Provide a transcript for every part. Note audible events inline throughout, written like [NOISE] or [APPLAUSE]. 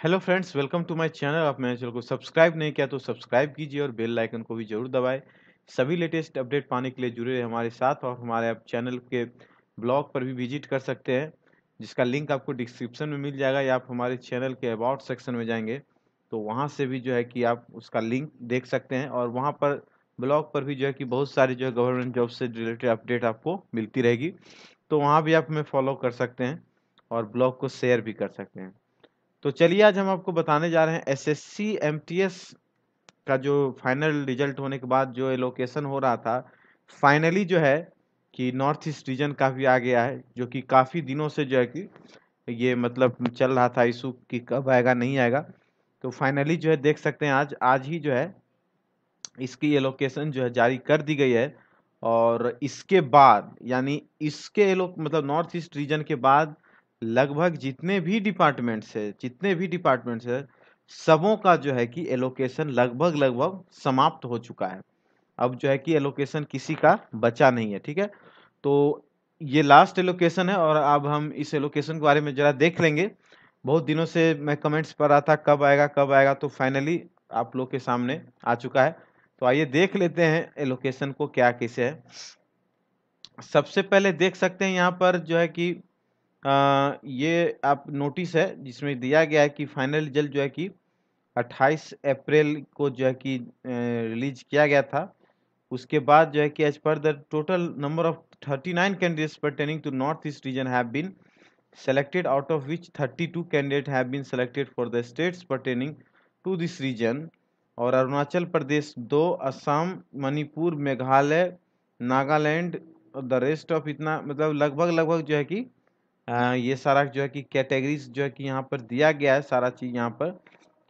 Hello friends welcome to my channel आप मेरे channel को सब्सक्राइब नहीं किया तो सब्सक्राइब कीजिए और बेल आइकन को भी ज़रूर दबाएँ। सभी लेटेस्ट अपडेट पाने के लिए जुड़े रहे हमारे साथ और हमारे आप चैनल के ब्लॉग पर भी विज़िट कर सकते हैं, जिसका लिंक आपको डिस्क्रिप्शन में मिल जाएगा या आप हमारे चैनल के अबाउट सेक्शन में जाएँगे तो वहाँ से भी जो है कि आप उसका लिंक देख सकते हैं और वहाँ पर ब्लॉग पर भी जो है कि बहुत सारी जो है गवर्नमेंट जॉब से रिलेटेड अपडेट आपको मिलती रहेगी तो वहाँ भी आप हमें फॉलो कर सकते हैं और ब्लॉग को शेयर भी कर सकते हैं। तो चलिए आज हम आपको बताने जा रहे हैं एसएससी एमटीएस का जो फाइनल रिज़ल्ट होने के बाद जो एलोकेशन हो रहा था फाइनली जो है कि नॉर्थ ईस्ट रीजन काफ़ी आ गया है, जो कि काफ़ी दिनों से जो है कि ये मतलब चल रहा था इशू कि कब आएगा, नहीं आएगा। तो फाइनली जो है देख सकते हैं आज आज ही जो है इसकी एलोकेशन जो है जारी कर दी गई है। और इसके बाद, यानी इसके एलो मतलब नॉर्थ ईस्ट रीजन के बाद लगभग जितने भी डिपार्टमेंट्स है, जितने भी डिपार्टमेंट्स है, सबों का जो है कि एलोकेशन लगभग लगभग समाप्त हो चुका है। अब जो है कि एलोकेशन किसी का बचा नहीं है, ठीक है? तो ये लास्ट एलोकेशन है और अब हम इस एलोकेशन के बारे में जरा देख लेंगे। बहुत दिनों से मैं कमेंट्स पर रहा था, कब आएगा कब आएगा तो फाइनली आप लोग के सामने आ चुका है। तो आइए देख लेते हैं एलोकेशन को क्या कैसे है। सबसे पहले देख सकते हैं यहाँ पर जो है कि आ, ये आप नोटिस है जिसमें दिया गया है कि फाइनल रिज़ल्ट जो है कि 28 अप्रैल को जो है कि रिलीज़ किया गया था। उसके बाद जो है कि as per the total number of 39 candidates pertaining to north east region have been selected out of which 32 candidates have been selected for the states pertaining to this region और अरुणाचल प्रदेश दो असम मणिपुर मेघालय नागालैंड और द रेस्ट ऑफ़ इतना मतलब लगभग लगभग जो है कि ये सारा जो है कि कैटेगरीज जो है कि यहाँ पर दिया गया है सारा चीज़ यहाँ पर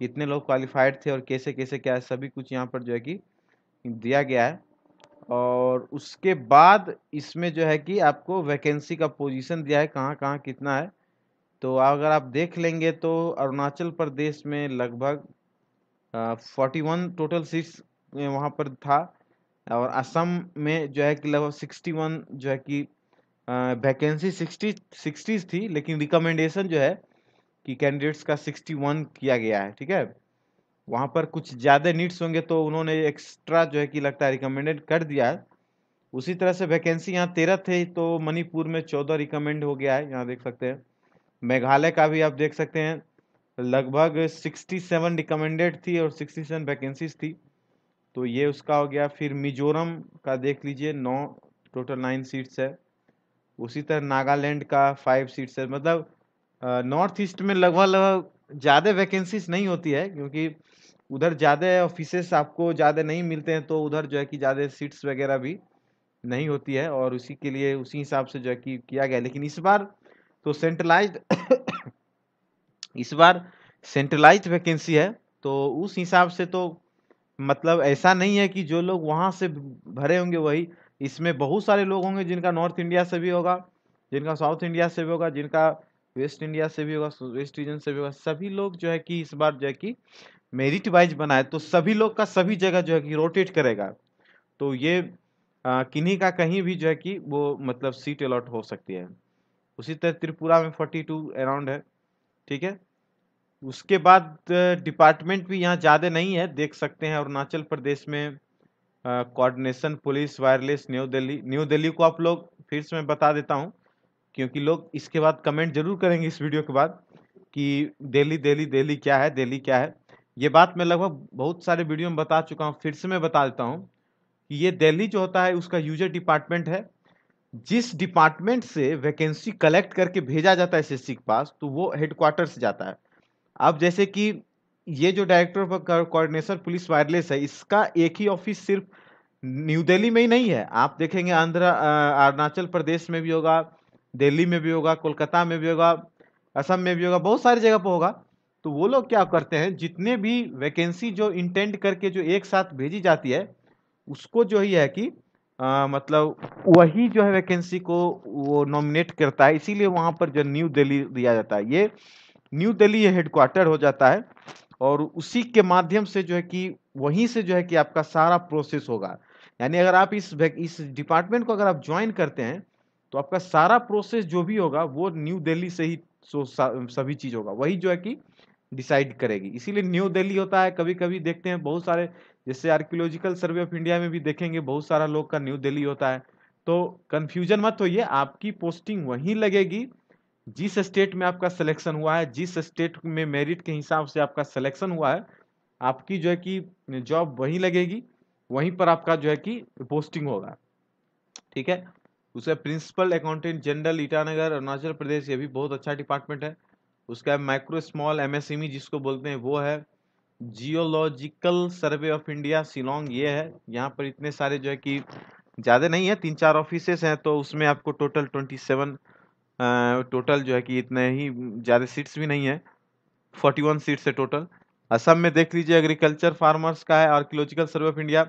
कितने लोग क्वालिफाइड थे और कैसे कैसे, क्या है, सभी कुछ यहाँ पर जो है कि दिया गया है। और उसके बाद इसमें जो है कि आपको वैकेंसी का पोजीशन दिया है, कहाँ कहाँ कितना है। तो अगर आप देख लेंगे तो अरुणाचल प्रदेश में लगभग फोर्टी वन टोटल सीट्स वहाँ पर था। और असम में जो है कि लगभग सिक्सटी वन जो है कि वैकेंसी सिक्सटी सिक्सटीज थी, लेकिन रिकमेंडेशन जो है कि कैंडिडेट्स का सिक्सटी वन किया गया है, ठीक है? वहाँ पर कुछ ज़्यादा नीड्स होंगे तो उन्होंने एक्स्ट्रा जो है कि लगता है रिकमेंडेड कर दिया उसी तरह से वैकेंसी यहाँ तेरह थे तो मणिपुर में चौदह रिकमेंड हो गया है, यहाँ देख सकते हैं। मेघालय का भी आप देख सकते हैं, लगभग सिक्सटी सेवन रिकमेंडेड थी और सिक्सटी सेवन वैकेंसीज थी। तो ये उसका हो गया, फिर मिजोरम का देख लीजिए, नौ टोटल नाइन सीट्स है। उसी तरह नागालैंड का फाइव सीट्स है। मतलब नॉर्थ ईस्ट में लगभग लगभग ज़्यादा वैकेंसीज नहीं होती है, क्योंकि उधर ज़्यादा ऑफ़िस आपको ज़्यादा नहीं मिलते हैं तो उधर जो है कि ज़्यादा सीट्स वगैरह भी नहीं होती है, और उसी के लिए, उसी हिसाब से जो है कि किया गया। लेकिन इस बार तो सेंट्रलाइज [COUGHS] इस बार सेंट्रलाइज वैकेंसी है तो उस हिसाब से तो मतलब ऐसा नहीं है कि जो लोग वहाँ से भरे होंगे वही इसमें बहुत सारे लोग होंगे जिनका नॉर्थ इंडिया से भी होगा, जिनका साउथ इंडिया से भी होगा, जिनका वेस्ट इंडिया से भी होगा, वेस्ट रीजन से भी होगा। सभी लोग जो है कि इस बार जो है कि मेरिट वाइज बनाए तो सभी लोग का सभी जगह जो है कि रोटेट करेगा। तो ये किन्हीं का कहीं भी जो है कि वो मतलब सीट अलॉट हो सकती है। उसी तरह त्रिपुरा में फोर्टी टू अराउंड है, ठीक है? उसके बाद डिपार्टमेंट भी यहाँ ज़्यादा नहीं है, देख सकते हैं, अरुणाचल प्रदेश में coordination police wireless New Delhi New Delhi को आप लोग फिर से मैं बता देता हूँ, क्योंकि लोग इसके बाद कमेंट ज़रूर करेंगे इस वीडियो के बाद कि दिल्ली दिल्ली दिल्ली क्या है दिल्ली क्या है। ये बात मैं लगभग बहुत सारे वीडियो में बता चुका हूँ, फिर से मैं बता देता हूँ कि ये दिल्ली जो होता है, उसका यूज़र डिपार्टमेंट है। जिस डिपार्टमेंट से वैकेंसी कलेक्ट करके भेजा जाता है एसएससी के पास तो वो हेडक्वार्टर से जाता है। अब जैसे कि ये जो director of coordination police wireless है इसका एक ही ऑफ़िस सिर्फ़ न्यू दिल्ली में ही नहीं है। आप देखेंगे आंध्र अरुणाचल प्रदेश में भी होगा दिल्ली में भी होगा कोलकाता में भी होगा असम में भी होगा बहुत सारी जगह पर होगा। तो वो लोग क्या करते हैं जितने भी वैकेंसी जो इंटेंड करके जो एक साथ भेजी जाती है उसको जो ही है कि आ, मतलब वही जो है वैकेंसी को वो नॉमिनेट करता है। इसीलिए वहाँ पर जो न्यू दिल्ली दिया जाता है। ये न्यू दिल्ली हेडक्वार्टर हो जाता है। और उसी के माध्यम से जो है कि वहीं से जो है कि आपका सारा प्रोसेस होगा। यानी अगर आप इस इस डिपार्टमेंट को अगर आप ज्वाइन करते हैं तो आपका सारा प्रोसेस जो भी होगा, वो न्यू दिल्ली से ही सभी चीज़ होगा। वही जो है कि डिसाइड करेगी। इसीलिए न्यू दिल्ली होता है कभी कभी देखते हैं बहुत सारे, जैसे आर्कियोलॉजिकल सर्वे ऑफ़ इंडिया में भी देखेंगे, बहुत सारा लोग का न्यू दिल्ली होता है। तो कंफ्यूजन मत होइए, आपकी पोस्टिंग वहीं लगेगी। जिस स्टेट में आपका सिलेक्शन हुआ है, जिस स्टेट में मेरिट के हिसाब से आपका सिलेक्शन हुआ है, आपकी जो है कि जॉब वहीं लगेगी, वहीं पर आपका जो है कि पोस्टिंग होगा। ठीक है? उसका principal accountant general Itanagar, Arunachal Pradesh, ये भी बहुत अच्छा डिपार्टमेंट है। उसका माइक्रो स्मॉल एमएसएमई जिसको बोलते हैं, वो है। Geological survey of India Shillong, ये है। यहाँ पर इतने सारे जो है कि, ज़्यादा नहीं है, तीन चार ऑफिसेस हैं तो उसमें आपको टोटल ट्वेंटी सेवन टोटल जो है कि इतने ही ज़्यादा सीट्स भी नहीं है। फोर्टी वन सीट्स है टोटल असम में देख लीजिए एग्रीकल्चर फार्मर्स का है archaeological survey of India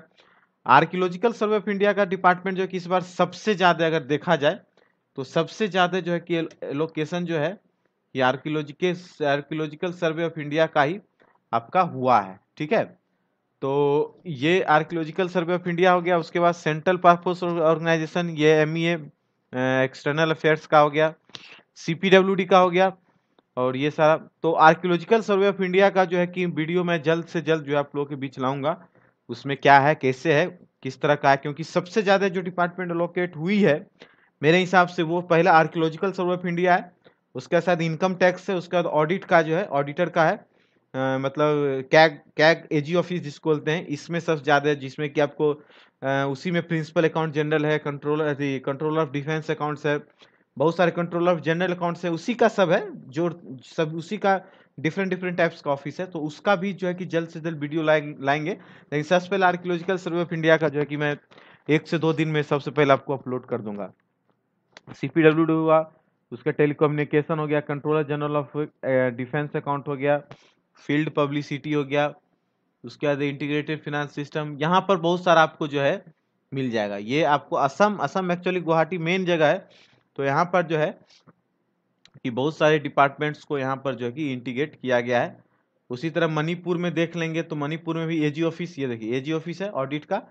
archaeological survey of India का डिपार्टमेंट जो है कि इस बार सबसे ज़्यादा अगर देखा जाए तो सबसे ज़्यादा जो है कि लोकेशन जो है, ये archaeological archaeological survey of India का ही आपका हुआ है, ठीक है? तो ये आर्कियोलॉजिकल सर्वे ऑफ़ इंडिया हो गया, उसके बाद सेंट्रल पर्पस ऑर्गेनाइजेशन ये एमईए एक्सटर्नल अफेयर्स का हो गया सीपीडब्ल्यूडी का हो गया, और ये सारा। तो आर्कियोलॉजिकल सर्वे ऑफ़ इंडिया का जो है कि वीडियो मैं जल्द से जल्द जो है आप लोगों के बीच लाऊँगा, उसमें क्या है, कैसे है, किस तरह का है, क्योंकि सबसे ज़्यादा जो डिपार्टमेंट लोकेट हुई है, मेरे हिसाब से वो पहला आर्कियोलॉजिकल सर्वे ऑफ़ इंडिया है, उसके साथ इनकम टैक्स है, उसके बाद ऑडिट का जो है ऑडिटर का है आ, मतलब कैग कैग एजी ऑफ़िस जिसको बोलते हैं इसमें सबसे ज़्यादा जिसमें कि आपको आ, उसी में प्रिंसिपल अकाउंट जनरल है controller controller of defence accounts है बहुत सारे कंट्रोल ऑफ़ जनरल अकाउंट्स है उसी का सब है जो सब उसी का डिफरेंट डिफरेंट टाइप्स का ऑफ़िस है तो उसका भी जो है कि जल्द से जल्द वीडियो लाएँगे लेकिन सबसे पहले आर्कियोलॉजिकल सर्वे ऑफ़ इंडिया का जो है कि मैं एक से दो दिन में सबसे पहले आपको अपलोड कर दूँगा। सीपीडब्ल्यू हुआ उसका टेलीकम्युनिकेशन हो गया controller general of defence account हो गया फ़ील्ड पब्लिसिटी हो गया, उसके बाद इंटीग्रेटेड फाइनेंस सिस्टम, यहाँ पर बहुत सारा आपको जो है मिल जाएगा। ये आपको असम असम एक्चुअली गुवाहाटी मेन जगह है तो यहाँ पर जो है कि बहुत सारे डिपार्टमेंट्स को यहाँ पर जो है कि इंटीग्रेट किया गया है। उसी तरह मणिपुर में देख लेंगे तो मणिपुर में भी एजी ऑफ़िस ये देखिए एजी ऑफ़िस है ऑडिट का,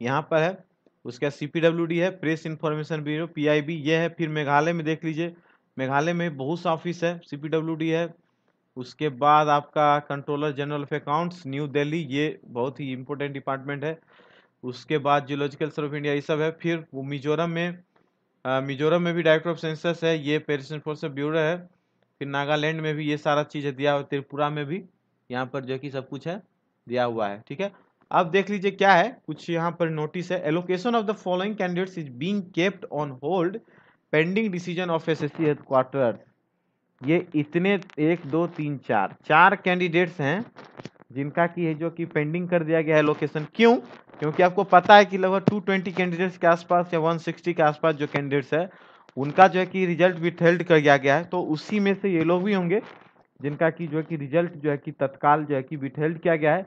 यहाँ पर है। उसका सीपीडब्ल्यूडी है प्रेस इंफॉर्मेशन ब्यूरो पीआईबी ये है, फिर मेघालय में देख लीजिए, मेघालय में बहुत सा ऑफ़िस है सीपीडब्ल्यूडी है उसके बाद आपका controller general of accounts New Delhi ये बहुत ही इंपॉर्टेंट डिपार्टमेंट है। उसके बाद जियोलॉजिकल सर्व ऑफ़ इंडिया ये सब है। फिर वो मिजोरम में मिजोरम में भी डायरेक्टर ऑफ़ सेंसस है। ये पेरिस फोर्स ब्यूरो है। फिर नागालैंड में भी ये सारा चीज़ दिया हुआ त्रिपुरा में भी यहाँ पर जो कि सब कुछ है, दिया हुआ है, ठीक है? अब देख लीजिए क्या है। कुछ यहाँ पर नोटिस है। Allocation of the following candidates is being kept on hold pending decision of S S C headquarter ये इतने एक, दो, तीन, चार चार कैंडिडेट्स हैं जिनका की है जो कि पेंडिंग कर दिया गया है लोकेशन क्यों? क्योंकि आपको पता है कि लगभग 220 कैंडिडेट्स के आसपास या 160 के आसपास जो कैंडिडेट्स है, उनका जो है कि रिज़ल्ट विथहेल्ड कर दिया गया है। तो उसी में से ये लोग भी होंगे जिनका की जो है कि रिज़ल्ट जो है कि तत्काल जो है कि विथहेल्ड किया गया है।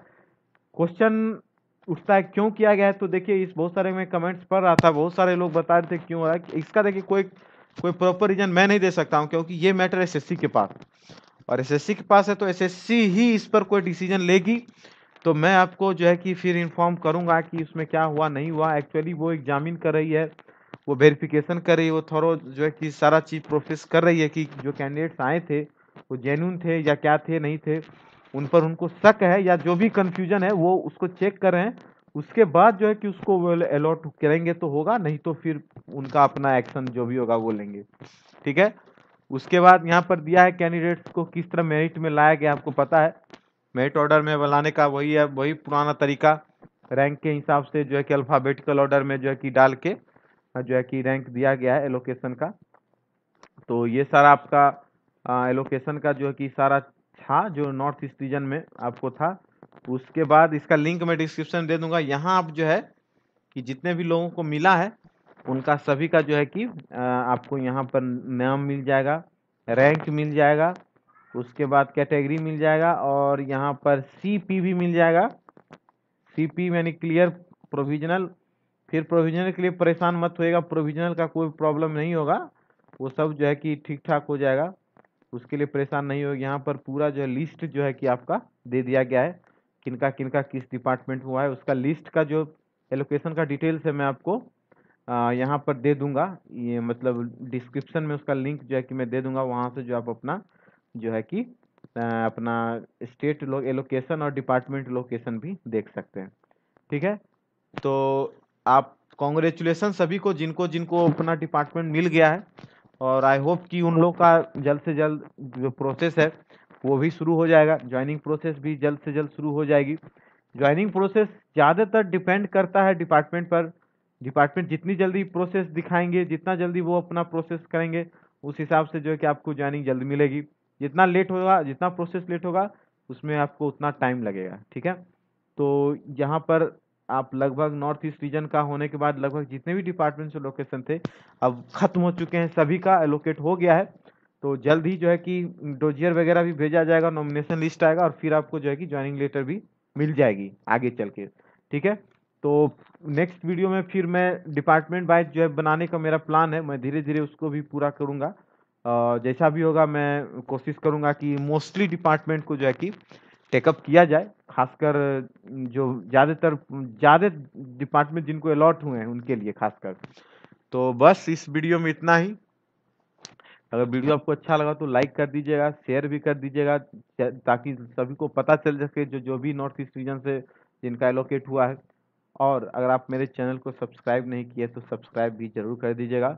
क्वेश्चन उठता है, क्यों किया गया है? तो देखिए, इस बहुत सारे में कमेंट्स पढ़ रहा था, बहुत सारे लोग बता रहे थे, क्यों? हो रहा है इसका देखिए कोई कोई प्रॉपर रीजन मैं नहीं दे सकता हूँ, क्योंकि ये मैटर एसएससी के पास। और एसएससी के पास है तो एसएससी ही इस पर कोई डिसीज़न लेगी। तो मैं आपको जो है कि फिर इन्फॉर्म करूँगा कि उसमें क्या हुआ, नहीं हुआ। एक्चुअली वो एग्जामिन कर रही है, वो वेरिफिकेशन कर रही है, वो थोड़ा जो है कि सारा चीज़ प्रोसेस कर रही है कि जो कैंडिडेट्स आए थे, वो जेन्यून थे या क्या थे, नहीं थे, उन पर उनको शक है या जो भी कन्फ्यूज़न है, वो उसको चेक कर रहे हैं। उसके बाद जो है कि उसको अलॉट करेंगे तो होगा, नहीं तो फिर उनका अपना एक्शन जो भी होगा वो लेंगे। ठीक है? उसके बाद यहाँ पर दिया है कैंडिडेट्स को किस तरह मेरिट में लाया गया आपको पता है? मेरिट ऑर्डर में बनाने का वही है, वही पुराना तरीका। रैंक के हिसाब से जो है कि अल्फ़ाबेटिकल ऑर्डर में जो है कि डाल के, जो है कि रैंक दिया गया है एलोकेशन का। तो ये सारा आपका एलोकेशन का जो है कि सारा था, जो नॉर्थ ईस्ट रीजन में आपको था। उसके बाद इसका लिंक मैं डिस्क्रिप्शन दे दूँगा। यहाँ आप जो है कि जितने भी लोगों को मिला है, उनका सभी का जो है कि आपको यहाँ पर नाम मिल जाएगा रैंक मिल जाएगा, उसके बाद कैटेगरी मिल जाएगा और यहाँ पर सी पी भी मिल जाएगा। सी पी यानी क्लियर प्रोविजनल फिर प्रोविजनल के लिए परेशान मत होएगा प्रोविजनल का कोई प्रॉब्लम नहीं होगा। वो सब जो है कि ठीक ठाक हो जाएगा। उसके लिए परेशान नहीं होगा यहाँ पर पूरा जो है लिस्ट जो है कि आपका दे दिया गया है। किनका किनका किस डिपार्टमेंट हुआ है, उसका लिस्ट का जो एलोकेशन का डिटेल्स है मैं आपको यहाँ पर दे दूँगा। ये मतलब डिस्क्रिप्शन में उसका लिंक जो है कि मैं दे दूँगा, वहाँ से जो आप अपना, जो है कि अपना स्टेट एलोकेशन और डिपार्टमेंट लोकेशन भी देख सकते हैं। ठीक है? तो आप कॉन्ग्रेचुलेसन सभी को, जिनको जिनको अपना डिपार्टमेंट मिल गया है, और आई होप कि उन लोग का जल्द से जल्द जो प्रोसेस है वो भी शुरू हो जाएगा। ज्वाइनिंग प्रोसेस भी जल्द से जल्द शुरू हो जाएगी। ज्वाइनिंग प्रोसेस ज़्यादातर डिपेंड करता है डिपार्टमेंट पर। डिपार्टमेंट जितनी जल्दी प्रोसेस दिखाएँगे, जितना जल्दी वो अपना प्रोसेस करेंगे, उस हिसाब से जो है कि आपको ज्वाइनिंग जल्दी मिलेगी। जितना लेट होगा, जितना प्रोसेस लेट होगा, उसमें आपको उतना टाइम लगेगा, ठीक है? तो यहाँ पर आप लगभग नॉर्थ ईस्ट रीजन का होने के बाद लगभग जितने भी डिपार्टमेंट से लोकेशन थे, अब खत्म हो चुके हैं, सभी का एलोकेट हो गया है। तो जल्द ही जो है कि डोजियर वगैरह भी भेजा जाएगा नॉमिनेशन लिस्ट आएगा और फिर आपको जो है कि ज्वाइनिंग लेटर भी मिल जाएगी आगे चल के। ठीक है? तो नेक्स्ट वीडियो में फिर मैं डिपार्टमेंट वाइज जो है बनाने का मेरा प्लान है, मैं धीरे धीरे उसको भी पूरा करूँगा। जैसा भी होगा मैं कोशिश करूँगा कि मोस्टली डिपार्टमेंट को जो है कि टेकअप किया जाए, खासकर जो ज़्यादातर, ज़्यादा डिपार्टमेंट जिनको अलॉट हुए हैं उनके लिए खासकर। तो बस इस वीडियो में इतना ही। अगर वीडियो आपको अच्छा लगा तो लाइक कर दीजिएगा, शेयर भी कर दीजिएगा ताकि सभी को पता चल सके जो जो भी नॉर्थ ईस्ट रीजन से जिनका एलोकेट हुआ है। और अगर आप मेरे चैनल को सब्सक्राइब नहीं किए तो सब्सक्राइब भी ज़रूर कर दीजिएगा।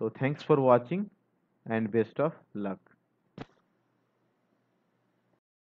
तो thanks for watching and best of luck